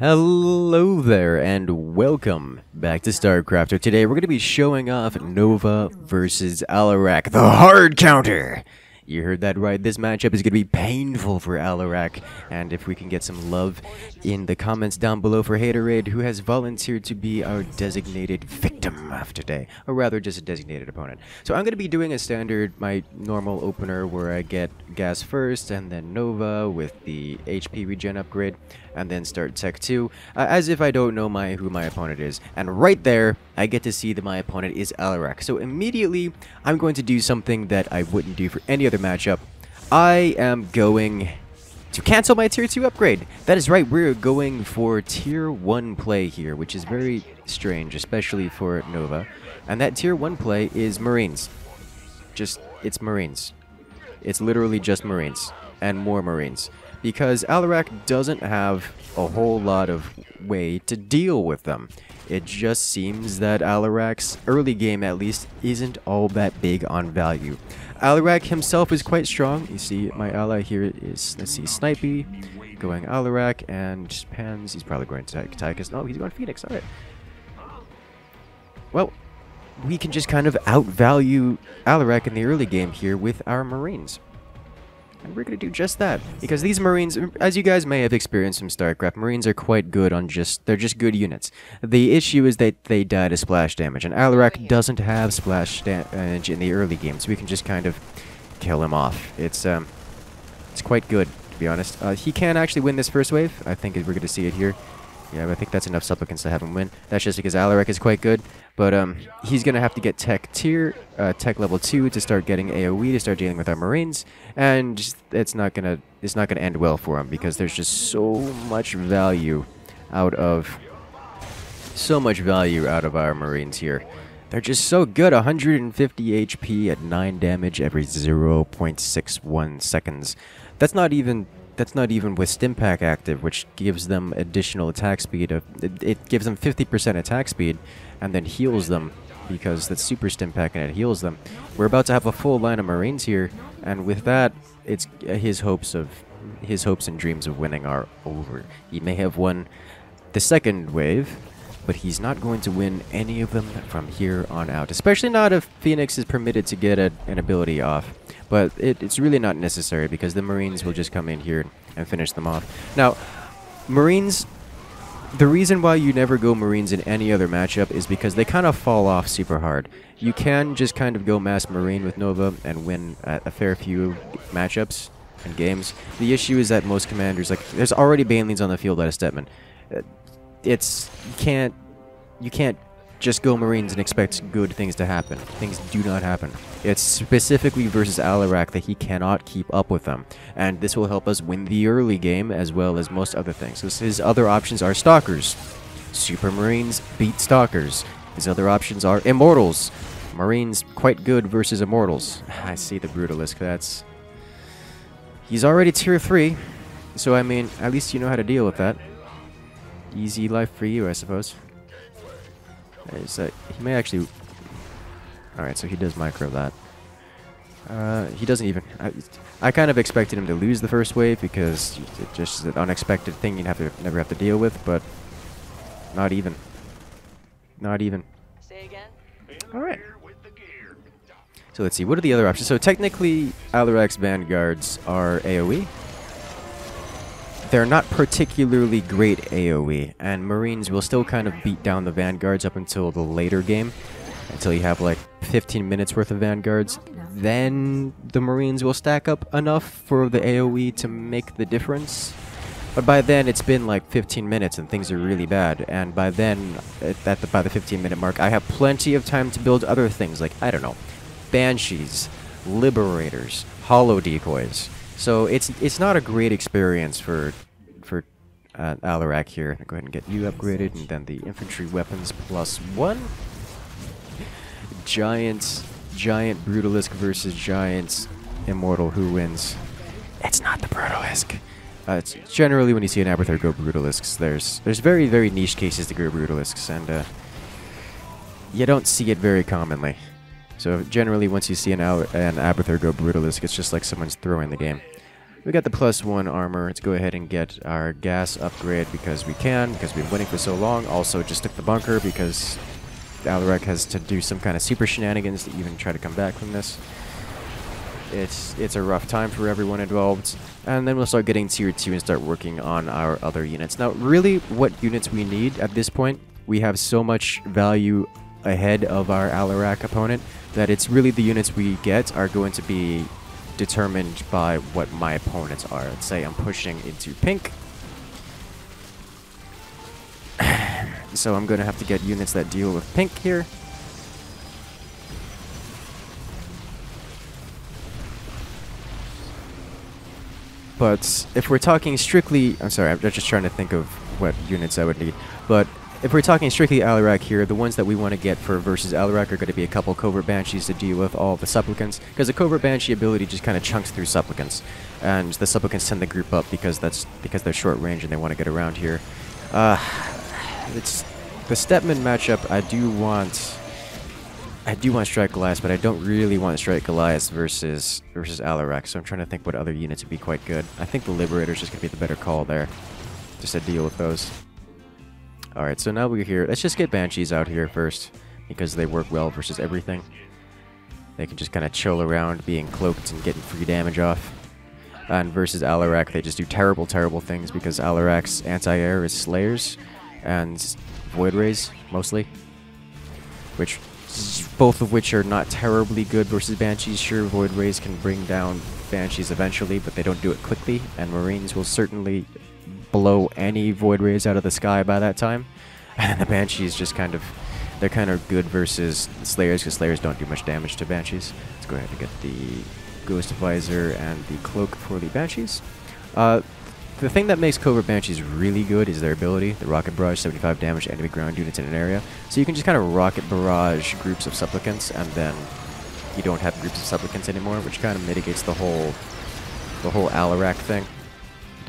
Hello there and welcome back to StarCrafter. Today we're going to be showing off Nova versus Alarak, the hard counter. You heard that right. This matchup is going to be painful for Alarak, and if we can get some love in the comments down below for Haterade, who has volunteered to be our designated victim of today, or rather just a designated opponent. So I'm going to be doing a standard, my normal opener, where I get Gas first, and then Nova with the HP regen upgrade, and then start Tech 2, uh, as if I don't know my who my opponent is. And right there, I get to see that my opponent is Alarak. So immediately, I'm going to do something that I wouldn't do for any other matchup. I am going to cancel my tier 2 upgrade. That is right, we're going for tier 1 play here, which is very strange, especially for Nova. And that tier 1 play is Marines. Just, it's Marines. It's literally just Marines. And more Marines because Alarak doesn't have a whole lot of way to deal with them. It just seems that Alarak's early game, at least, isn't all that big on value. Alarak himself is quite strong. You see, my ally here is, let's see, Snipey, going Alarak, and Pans, he's probably going to Tychus. No, he's going Phoenix, alright. Well, we can just kind of outvalue Alarak in the early game here with our Marines. And we're going to do just that. Because these Marines, as you guys may have experienced from StarCraft, Marines are quite good on just, they're just good units. The issue is that they die to splash damage, and Alarak doesn't have splash damage in the early game, so we can just kind of kill him off. It's, um, it's quite good, to be honest. Uh, he can actually win this first wave. I think we're going to see it here. Yeah, I think that's enough supplicants to have him win. That's just because Alarak is quite good. But um, he's going to have to get tech tier, uh, tech level 2 to start getting AoE, to start dealing with our marines. And it's not going to it's not going to end well for him because there's just so much value out of so much value out of our marines here. They're just so good. 150 HP at 9 damage every 0.61 seconds. That's not even that's not even with Stimpak active, which gives them additional attack speed. Of, it, it gives them 50% attack speed and then heals them because that's super Stimpak and it heals them. We're about to have a full line of Marines here, and with that, it's uh, his hopes of his hopes and dreams of winning are over. He may have won the second wave, but he's not going to win any of them from here on out. Especially not if Phoenix is permitted to get a, an ability off. But it, it's really not necessary because the Marines will just come in here and finish them off. Now, Marines, the reason why you never go Marines in any other matchup is because they kind of fall off super hard. You can just kind of go mass Marine with Nova and win a fair few matchups and games. The issue is that most commanders, like, there's already Banelings on the field at a Stetmann. Uh, it's, you can't, you can't just go Marines and expect good things to happen. Things do not happen. It's specifically versus Alarak that he cannot keep up with them. And this will help us win the early game as well as most other things. His other options are Stalkers. Super Marines beat Stalkers. His other options are Immortals. Marines quite good versus Immortals. I see the Brutalisk. That's... He's already tier 3. So, I mean, at least you know how to deal with that. Easy life for you, I suppose. Is that he may actually? All right, so he does micro that. Uh, he doesn't even. I, I, kind of expected him to lose the first wave because it just an unexpected thing you'd have to never have to deal with, but not even. Not even. Say again. All right. So let's see. What are the other options? So technically, Alarak's vanguards are AOE. They're not particularly great AoE, and Marines will still kind of beat down the Vanguards up until the later game, until you have like 15 minutes worth of Vanguards. Then the Marines will stack up enough for the AoE to make the difference. But by then, it's been like 15 minutes and things are really bad. And by then, at the, by the 15 minute mark, I have plenty of time to build other things like, I don't know, Banshees, Liberators, Holo Decoys. So it's it's not a great experience for for uh, Alarak here. Go ahead and get you upgraded, and then the infantry weapons plus one. Giants, giant brutalisk versus giants immortal. Who wins? It's not the brutalisk. Uh, it's generally when you see an Abathur go brutalisks, there's there's very very niche cases to go brutalisks, and uh, you don't see it very commonly. So generally, once you see an, an Abathur go Brutalisk, it's just like someone's throwing the game. We got the plus one armor. Let's go ahead and get our gas upgrade because we can, because we've been winning for so long. Also, just took the bunker because Alarak has to do some kind of super shenanigans to even try to come back from this. It's it's a rough time for everyone involved. And then we'll start getting tier 2 and start working on our other units. Now, really, what units we need at this point, we have so much value ahead of our Alarak opponent that it's really the units we get are going to be determined by what my opponents are. Let's say I'm pushing into pink. so I'm going to have to get units that deal with pink here. But if we're talking strictly, I'm sorry, I'm just trying to think of what units I would need. But if we're talking strictly Alarak here, the ones that we want to get for versus Alarak are going to be a couple Covert Banshees to deal with all the Supplicants, because the Covert Banshee ability just kind of chunks through Supplicants, and the Supplicants tend to group up because that's because they're short range and they want to get around here. Uh, it's the Stepman matchup. I do want I do want Strike Goliath, but I don't really want Strike Goliath versus versus Alarak, so I'm trying to think what other units would be quite good. I think the Liberator's just going to be the better call there, just to deal with those. Alright, so now we're here. Let's just get Banshees out here first, because they work well versus everything. They can just kind of chill around, being cloaked and getting free damage off. And versus Alarak, they just do terrible, terrible things, because Alarak's anti-air is Slayers, and Void Rays, mostly. Which both of which are not terribly good versus Banshees. Sure, Void Rays can bring down Banshees eventually, but they don't do it quickly, and Marines will certainly blow any Void Rays out of the sky by that time. And the Banshees just kind of, they're kind of good versus Slayers, because Slayers don't do much damage to Banshees. Let's go ahead and get the Ghost Visor and the Cloak for the Banshees. Uh, the thing that makes Covert Banshees really good is their ability. The Rocket Barrage, 75 damage enemy ground units in an area. So you can just kind of Rocket Barrage groups of Supplicants, and then you don't have groups of Supplicants anymore, which kind of mitigates the whole the whole Alarak thing.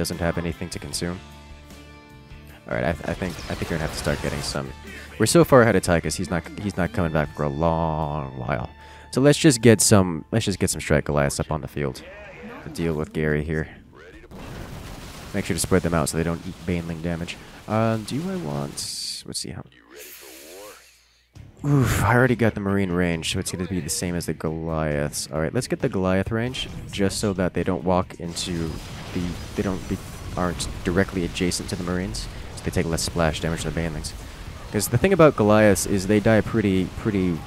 Doesn't have anything to consume. Alright, I, th I, think I think you're gonna have to start getting some. We're so far ahead of Tychus, he's not he's not coming back for a long while. So let's just get some let's just get some Strike Goliaths up on the field to deal with Gary here. Make sure to spread them out so they don't eat Baneling damage. Uh, do I want... Let's see how... Oof, I already got the Marine range, so it's going to be the same as the Goliaths. Alright, let's get the Goliath range, just so that they don't walk into the... They don't be, aren't directly adjacent to the Marines, so they take less splash damage than the Banelings. Because the thing about Goliaths is they die pretty, pretty,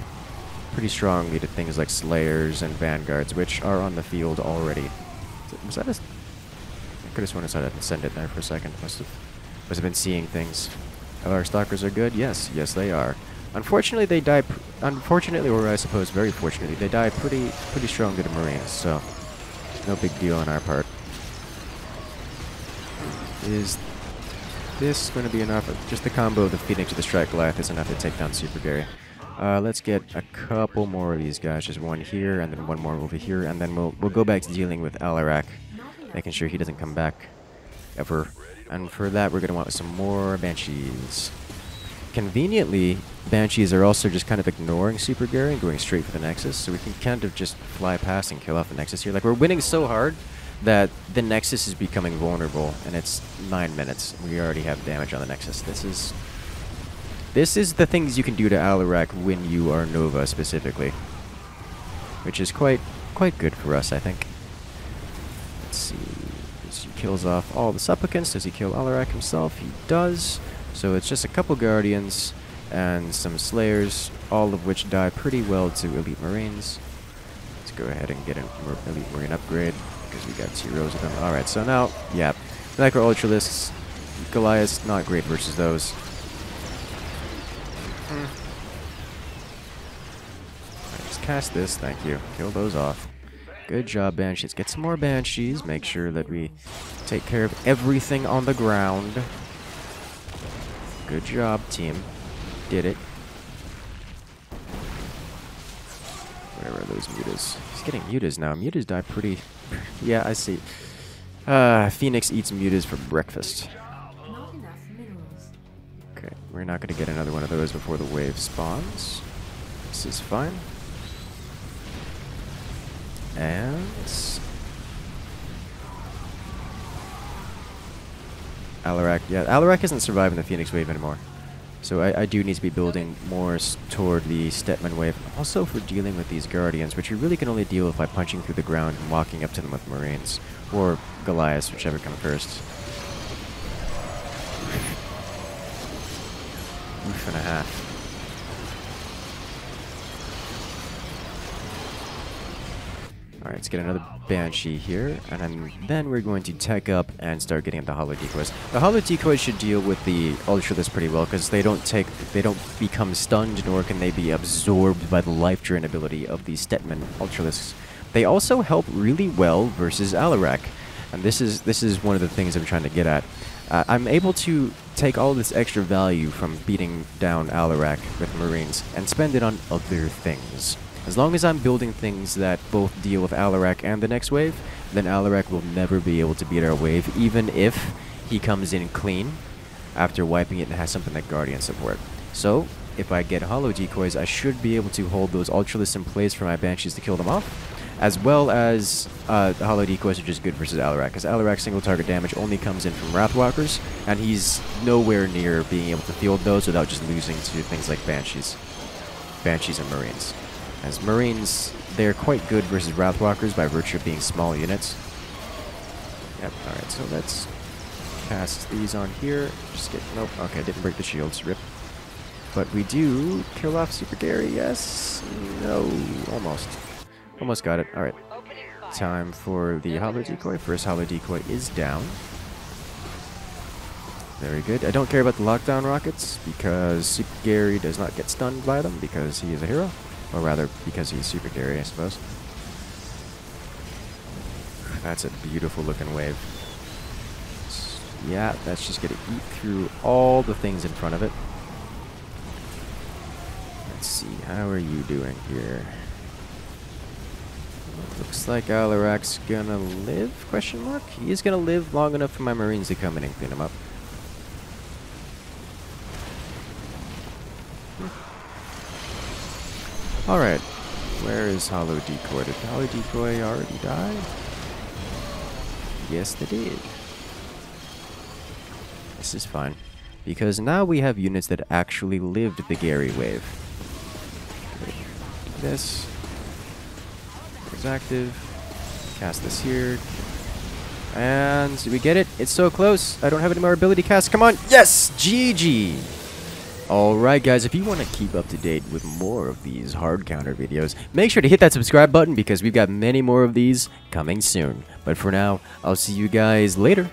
pretty strongly to things like Slayers and Vanguards, which are on the field already. Was that a could have sworn I saw that send it there for a second. Must have, must have been seeing things. Our stalkers are good? Yes, yes they are. Unfortunately, they die. unfortunately, or I suppose very fortunately, they die pretty pretty strong to the Marines. So, no big deal on our part. Is this going to be enough? Just the combo of the Phoenix to the Strike Goliath is enough to take down Super Gary. Uh, let's get a couple more of these guys. Just one here, and then one more over here, and then we'll we'll go back to dealing with Alarak making sure he doesn't come back ever. And for that, we're going to want some more Banshees. Conveniently, Banshees are also just kind of ignoring Super Gary and going straight for the Nexus, so we can kind of just fly past and kill off the Nexus here. Like, we're winning so hard that the Nexus is becoming vulnerable, and it's 9 minutes. We already have damage on the Nexus. This is... This is the things you can do to Alarak when you are Nova, specifically. Which is quite, quite good for us, I think. Let's see. He kills off all the supplicants. Does he kill Alarak himself? He does. So it's just a couple guardians and some slayers, all of which die pretty well to elite marines. Let's go ahead and get an elite marine upgrade because we got rows of them. Alright, so now, yeah, Necro Ultralisks, Goliath's not great versus those. Right, just cast this, thank you. Kill those off. Good job, Banshees. Get some more Banshees. Make sure that we take care of everything on the ground. Good job, team. Did it. those mutas. He's getting mutas now. Mutas die pretty... yeah, I see. Uh, Phoenix eats mutas for breakfast. Okay, we're not going to get another one of those before the wave spawns. This is fine. And... Alarak, yeah, Alarak isn't surviving the Phoenix Wave anymore. So I, I do need to be building more toward the Stetmann Wave. Also for dealing with these Guardians, which you really can only deal with by punching through the ground and walking up to them with Marines. Or Goliaths, whichever comes first. Oof and a half. Alright, let's get another Banshee here, and then, we're going to tech up and start getting the Holo Decoys. The Holo Decoys should deal with the Ultralisk pretty well, because they don't take, they don't become stunned, nor can they be absorbed by the life drain ability of the Stetmann Ultralisks. They also help really well versus Alarak, and this is this is one of the things I'm trying to get at. Uh, I'm able to take all this extra value from beating down Alarak with Marines and spend it on other things. As long as I'm building things that both deal with Alarak and the next wave, then Alarak will never be able to beat our wave, even if he comes in clean after wiping it and has something like Guardian support. So, if I get Holo Decoys, I should be able to hold those Ultralisks in place for my Banshees to kill them off, as well as uh, Holo Decoys are just good versus Alarak, because Alarak's single target damage only comes in from Wrathwalkers, and he's nowhere near being able to field those without just losing to things like Banshees. Banshees and Marines. As Marines, they're quite good versus Wrathwalkers by virtue of being small units. Yep, alright, so let's cast these on here. Just get, nope, okay, didn't break the shields, rip. But we do kill off Super Gary, yes? No, almost. Almost got it, alright. Time for the Holo Decoy. First Holo Decoy is down. Very good. I don't care about the lockdown rockets because Super Gary does not get stunned by them because he is a hero. Or rather, because he's super Gary, I suppose. That's a beautiful looking wave. Yeah, that's just going to eat through all the things in front of it. Let's see, how are you doing here? Looks like Alarak's gonna live, question mark? He is gonna live long enough for my marines to come in and clean him up. Alright. Where is Holo Decoy? Did Holo Decoy already die? Yes, they did. This is fine. Because now we have units that actually lived the Gary wave. This is active. Cast this here. And we get it. It's so close. I don't have any more ability cast. Come on. Yes! GG! Alright guys, if you want to keep up to date with more of these hard counter videos, make sure to hit that subscribe button because we've got many more of these coming soon. But for now, I'll see you guys later.